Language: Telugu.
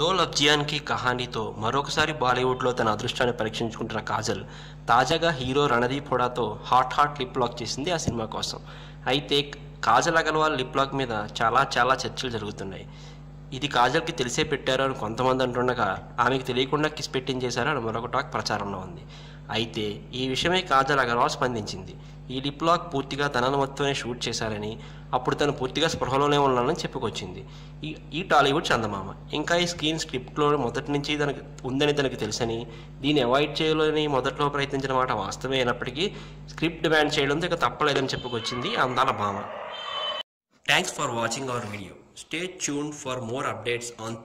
దో లవ్ జియాన్కి కహానీతో మరొకసారి బాలీవుడ్లో తన అదృష్టాన్ని పరీక్షించుకుంటున్న కాజల్ తాజాగా హీరో రణదీప్ హుడాతో హాట్ హాట్ లిప్ లాక్ చేసింది ఆ సినిమా కోసం. అయితే కాజల్ అగర్వాల్ లిప్ లాక్ మీద చాలా చాలా చర్చలు జరుగుతున్నాయి. ఇది కాజల్కి తెలిసే పెట్టారు అని కొంతమంది అంటుండగా ఆమెకు తెలియకుండా కిస్ పెట్టించేశారు అని మరొక టాక్ ప్రచారంలో ఉంది. అయితే ఈ విషయమై కాజల్ అగర్వాల్ స్పందించింది. ఈ లిప్ లాక్ పూర్తిగా తనను మొత్తమే షూట్ చేశారని అప్పుడు తను పూర్తిగా స్పృహలోనే ఉన్నానని చెప్పుకొచ్చింది. ఈ ఈ టాలీవుడ్ చందమామ. ఇంకా ఈ స్క్రీన్ స్క్రిప్ట్లో మొదటి నుంచి తనకు ఉందని తనకు తెలుసని దీన్ని అవాయిడ్ చేయాలని మొదట్లో ప్రయత్నించిన మాట వాస్తవమే అయినప్పటికీ స్క్రిప్ట్ డిమాండ్ చేయడంతో ఇక తప్పలేదని చెప్పుకొచ్చింది అందాల భామ thanks for watching our video stay tune for more updates on